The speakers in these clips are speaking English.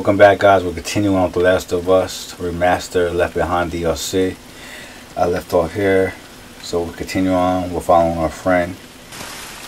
Welcome back guys, we're continuing on with The Last of Us Remaster Left Behind DLC. I left off here, so we'll continue on, we're following our friend.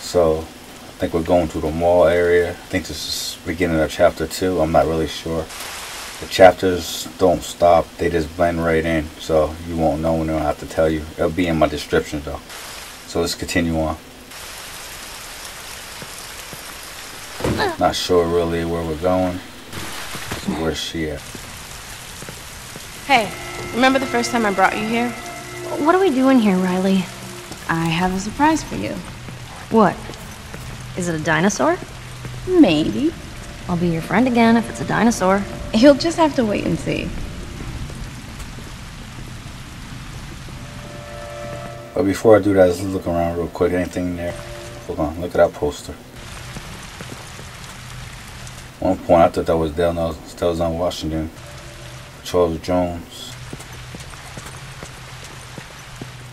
So, I think we're going to the mall area. I think this is beginning of chapter 2, I'm not really sure. The chapters don't stop, they just blend right in, so you won't know when I have to tell you. It'll be in my description though. So let's continue on. Not sure really where we're going. So where's she at? Hey, remember the first time I brought you here? What are we doing here, Riley? I have a surprise for you. What? Is it a dinosaur? Maybe. I'll be your friend again if it's a dinosaur. You'll just have to wait and see. But before I do that, let's look around real quick. Anything there? Hold on, look at that poster. One point I thought that was Delno Stelzon Washington. Charles Jones.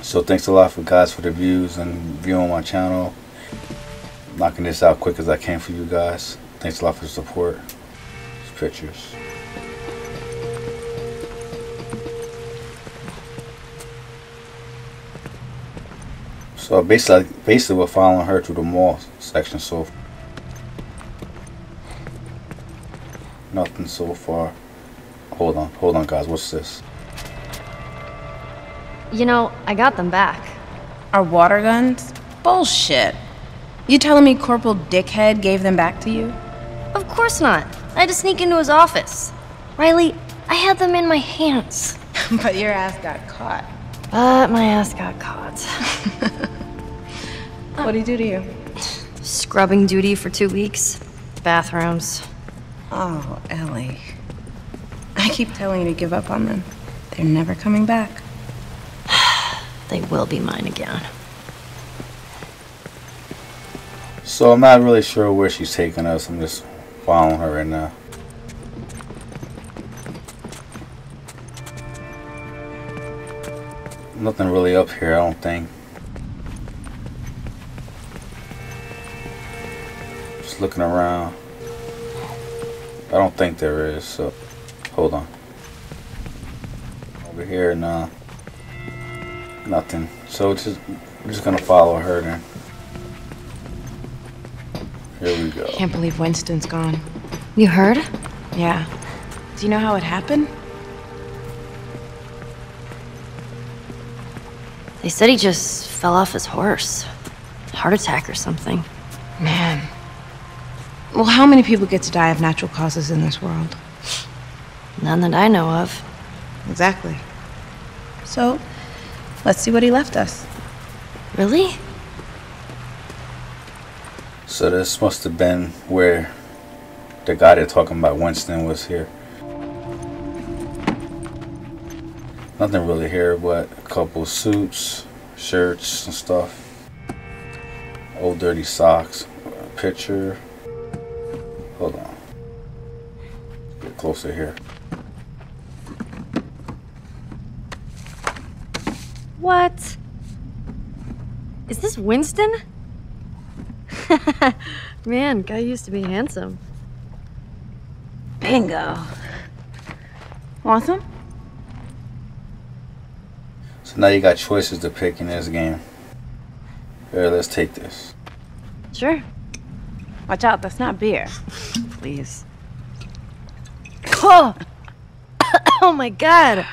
So thanks a lot for guys for the views and viewing my channel. Knocking this out quick as I can for you guys. Thanks a lot for the support. These pictures. So basically, basically we're following her to the mall section. So nothing so far. Hold on, hold on, guys. What's this? You know, I got them back. Our water guns? Bullshit. You telling me Corporal Dickhead gave them back to you? Of course not. I had to sneak into his office. Riley, I had them in my hands. but your ass got caught. But my ass got caught. Uh, What'd he do to you? Scrubbing duty for two weeks. Bathrooms. Oh, Ellie. I keep telling you to give up on them. They're never coming back. They will be mine again. So I'm not really sure where she's taking us. I'm just following her right now. Nothing really up here, I don't think. Just looking around. I don't think there is, so hold on. Over here, nah. Nothing. So it's just, we're just gonna follow her then. Here we go. Can't believe Winston's gone. You heard? Yeah. Do you know how it happened? They said he just fell off his horse. Heart attack or something. Man. Well, how many people get to die of natural causes in this world? None that I know of. Exactly. So, let's see what he left us. Really? So this must have been where the guy they're talking about, Winston, was here. Nothing really here but a couple suits, shirts and stuff. Old dirty socks, a picture. Hold on. Get closer here. What? Is this Winston? Man, guy used to be handsome. Bingo. Want some? So now you got choices to pick in this game. Here, let's take this. Sure. Watch out, that's not beer. Please. Oh! oh my god!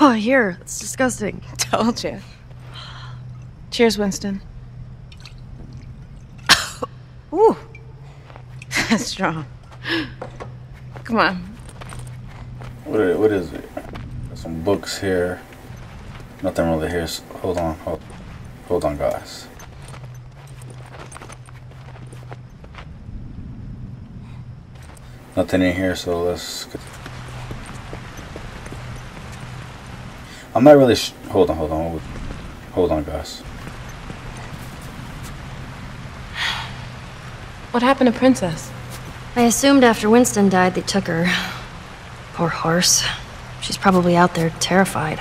Oh, here. It's disgusting. Told you. Cheers, Winston. Ooh. That's strong. Come on. What is, what is it? There's some books here. Nothing really here. Hold on. Hold, hold on, guys. Nothing in here, so let's. Get... I'm not really. Sh- hold on, hold on, hold, hold on, guys. What happened to Princess? I assumed after Winston died, they took her. Poor horse. She's probably out there terrified.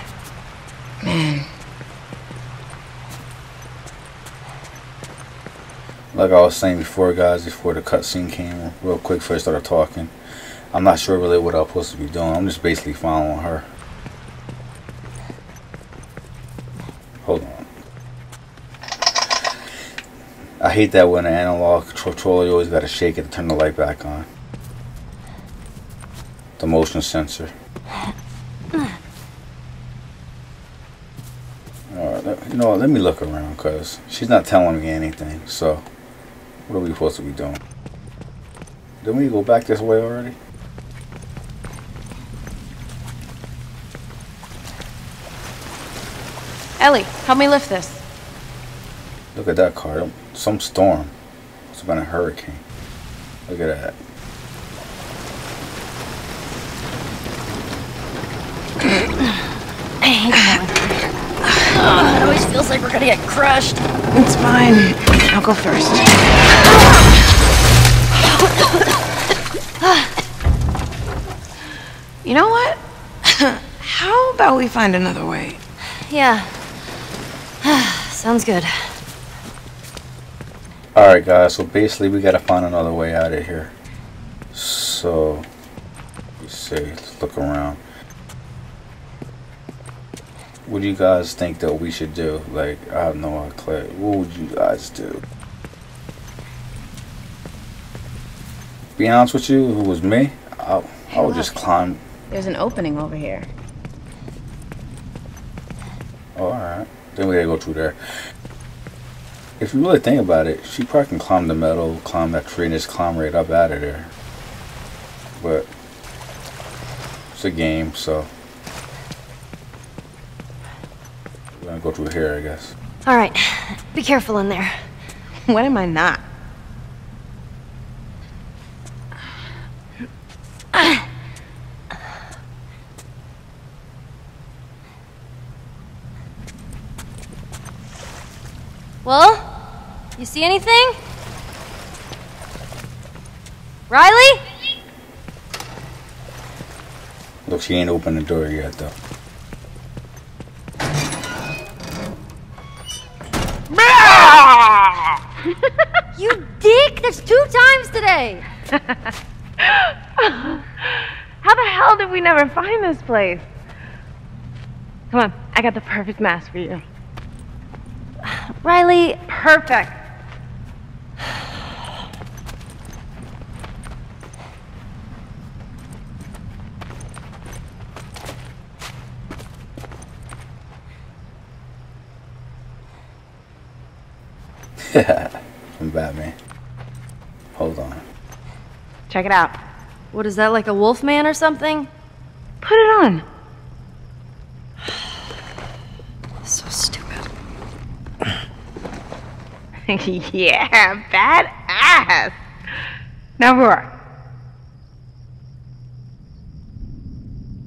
Like I was saying before, guys, before the cutscene came, real quick before I started talking, I'm not sure really what I'm supposed to be doing. I'm just basically following her. Hold on. I hate that when an analog controller, you always gotta shake it to turn the light back on. The motion sensor. Alright, you know what, let me look around, because she's not telling me anything, so... What are we supposed to be doing? Didn't we go back this way already? Ellie, help me lift this. Look at that car. Some storm. It's been a hurricane. Look at that. I hate that. Oh, it always feels like we're gonna get crushed. It's fine. I'll go first. you know what? How about we find another way? Yeah. Sounds good. Alright guys, so basically we gotta find another way out of here. So, let's see, let's look around. What do you guys think that we should do? Like, I have no clue. What would you guys do? Be honest with you, if it was me, I, I would just climb. There's an opening over here. Oh, alright. Then we gotta go through there. If you really think about it, she probably can climb the metal, climb that tree, and just climb right up out of there. But it's a game, so we're gonna go through here, I guess. All right. Be careful in there. What am I not? Well, you see anything? Riley? Look, she ain't opened the door yet, though. You dick! That's two times today! How the hell did we never find this place? Come on, I got the perfect mask for you. Riley, Perfect. From Batman. Hold on. Check it out. what is that, like a wolf man or something? Put it on. So stupid. yeah, badass. Now roar.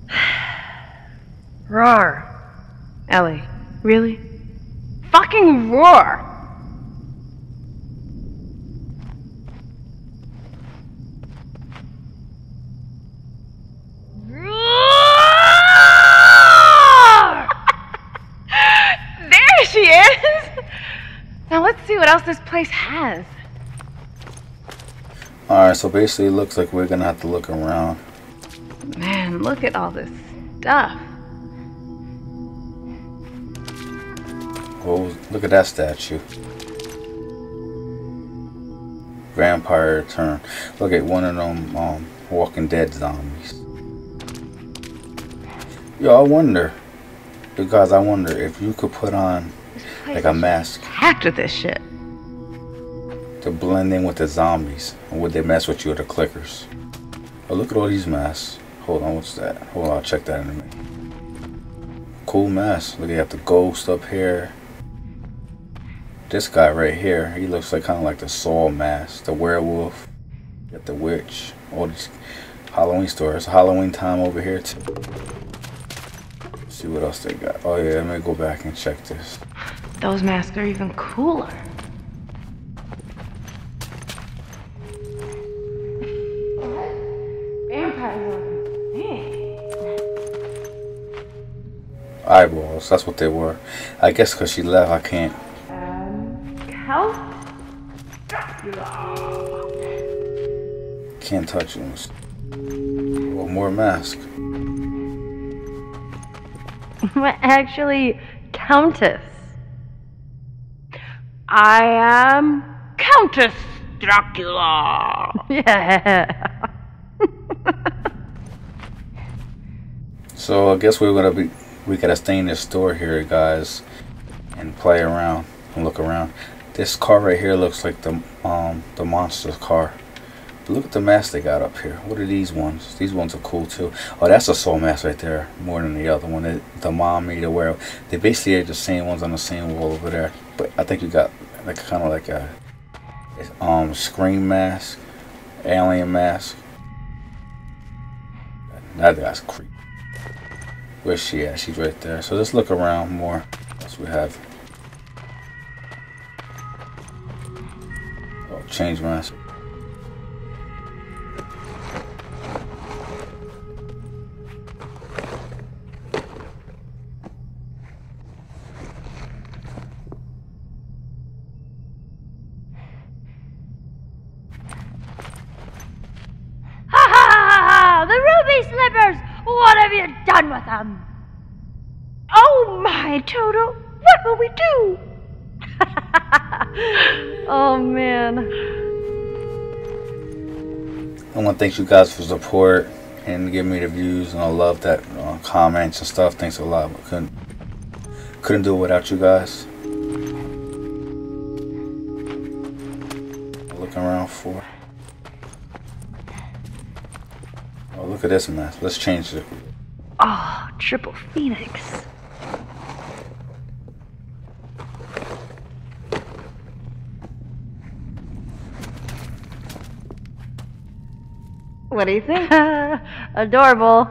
roar. Ellie, really? Fucking. Roar! there she is. Now let's see what else this place has. Alright, so basically it looks like we're gonna have to look around. Man, look at all this stuff. Oh, look at that statue. Vampire turn. Look at one of them um, Walking Dead zombies. Yo, I wonder, because I wonder if you could put on like a mask Packed with this shit. To blend in with the zombies, and would they mess with you with the clickers? Oh, look at all these masks. Hold on, what's that? Hold on, I'll check that in a minute. Cool mask. Look, you have the ghost up here. This guy right here, he looks like kind of like the Saw mask, the werewolf, got the witch, all these Halloween stores. Halloween time over here too. Let's see what else they got. Oh yeah, let me go back and check this. Those masks are even cooler. Eyeballs, that's what they were. I guess because she left, I can't. Count Can't touch them. more mask. Actually, Countess. I am Countess Dracula. Yeah. So I guess we're gonna be we gotta stay in this store here, guys, and play around and look around. This car right here looks like the um the monster's car. But look at the mask they got up here. What are these ones? These ones are cool too. Oh, that's a soul mask right there, more than the other one. That the mom made to wear. They basically are the same ones on the same wall over there. But I think you got like kind of like a um scream mask, alien mask. That guy's creepy. Where's she at? She's right there. So let's look around more. What we have? Oh, change mask. I want to thank you guys for support and giving me the views, and I love that uh, comments and stuff. Thanks a lot. I couldn't couldn't do it without you guys. Looking around for. Oh, look at this mess. Let's change it. Oh, triple phoenix. What do you think? Adorable.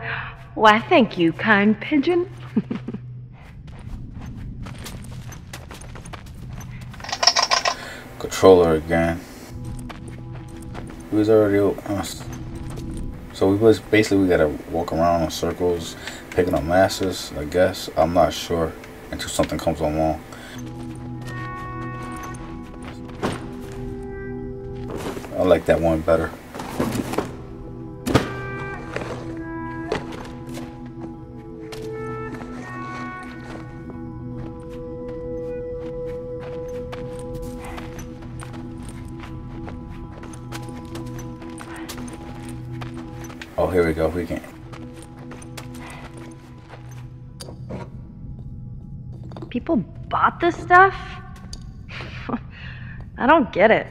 Why, thank you, kind pigeon. Controller again. We was already. Uh, so we was basically we gotta walk around in circles, picking up masses. I guess I'm not sure until something comes along. I like that one better. Oh, here we go. We can. People bought this stuff? I don't get it.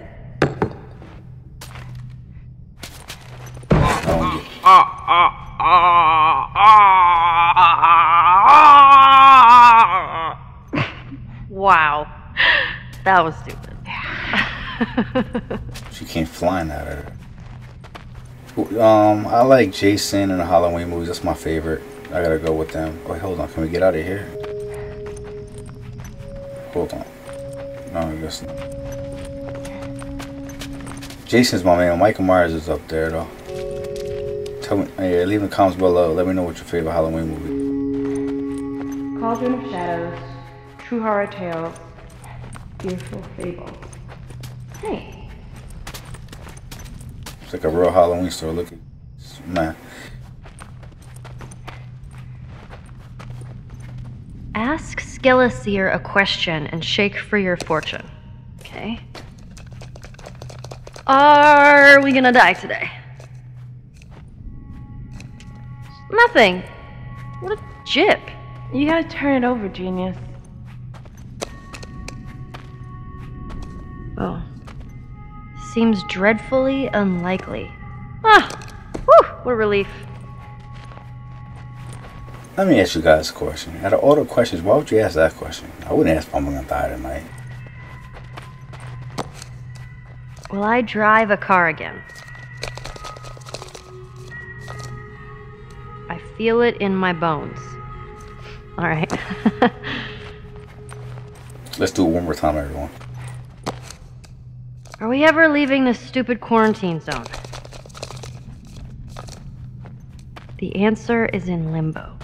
I don't. Wow. That was stupid. She came flying out of it. Um, I like Jason and the Halloween movies. That's my favorite. I gotta go with them. Oh, hold on. Can we get out of here? Hold on. No, I guess not. Jason's my man. Michael Myers is up there though. Tell me, yeah, leave in the comments below. Let me know what your favorite Halloween movie. Cauldron of Shadows, True Horror Tales, Fearful Fable. Hey, It's like a real Halloween store. Look at man. Ask Skeleseer a question and shake for your fortune. Okay. Are we gonna die today? Nothing. What a jip. you gotta turn it over, genius. Seems dreadfully unlikely. Ah! Whew! What a relief. Let me ask you guys a question. Out of all the questions, why would you ask that question? I wouldn't ask if I'm gonna die tonight. Will I drive a car again? I feel it in my bones. Alright. Let's do it one more time, everyone. Are we ever leaving this stupid quarantine zone? The answer is in limbo.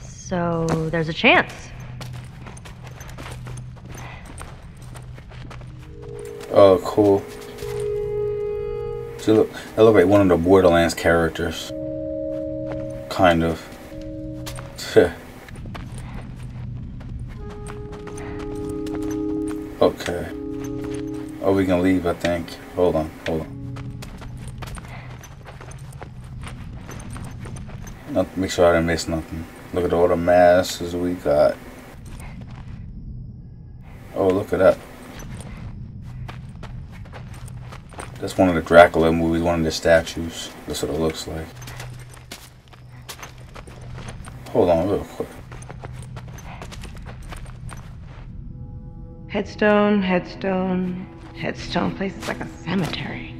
So there's a chance. Oh, cool. She look, I look like one of the Borderlands characters. Kind of. okay. Oh, we can leave, I think. Hold on, hold on. Not, make sure I didn't miss nothing. Look at all the masses we got. Oh, look at that. That's one of the Dracula movies, one of the statues. That's what it looks like. Hold on real quick. Headstone, headstone, headstone. Place is like a cemetery.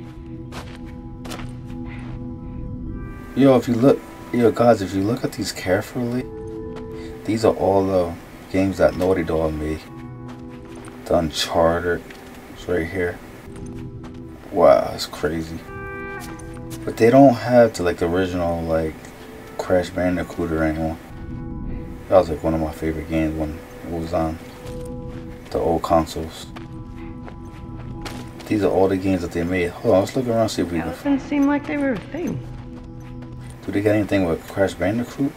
Yo, if you look, yo guys, if you look at these carefully, these are all the games that Naughty Dog made. The Uncharted, it's right here. Wow, that's crazy. But they don't have to like the original like Crash Bandicoot or anyone. That was like one of my favorite games when it was on the old consoles. These are all the games that they made. Hold on, let's look around see if we can. Elephants seem like they were a thing. Do they got anything with Crash Bandicoot?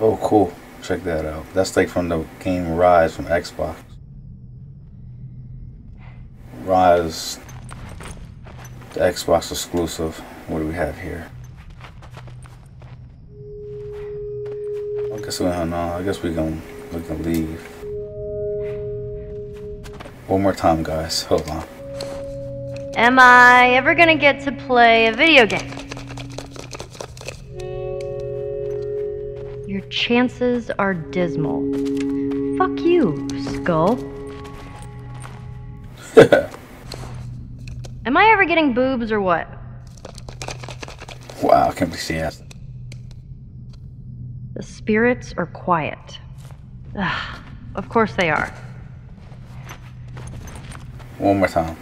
Oh, cool. Check that out. That's like from the game Ryse from Xbox. Ryse, the Xbox exclusive. What do we have here? I guess we don't know. I guess we can we can leave. One more time, guys. Hold on. Am I ever gonna get to play a video game? Your chances are dismal. Fuck you, Skull. Am I ever getting boobs or what? wow, I can't believe she asked. The spirits are quiet. Ugh, of course they are. One more time.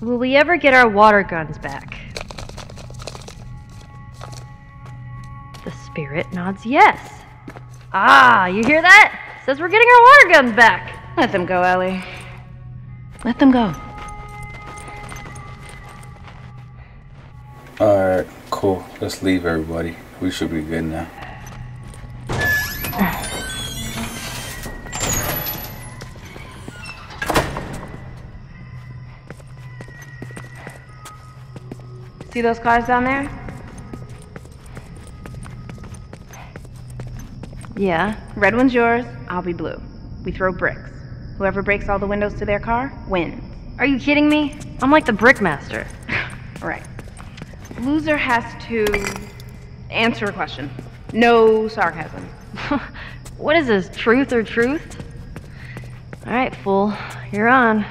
Will we ever get our water guns back? The spirit nods yes. Ah, you hear that? Says we're getting our water guns back. Let them go, Ellie. Let them go. Alright, cool. Let's leave everybody. We should be good now. See those cars down there? Yeah. Red one's yours, I'll be blue. We throw bricks. Whoever breaks all the windows to their car wins. Are you kidding me? I'm like the brickmaster. Right. Loser has to answer a question. No sarcasm. what is this, truth or truth? Alright, fool. You're on.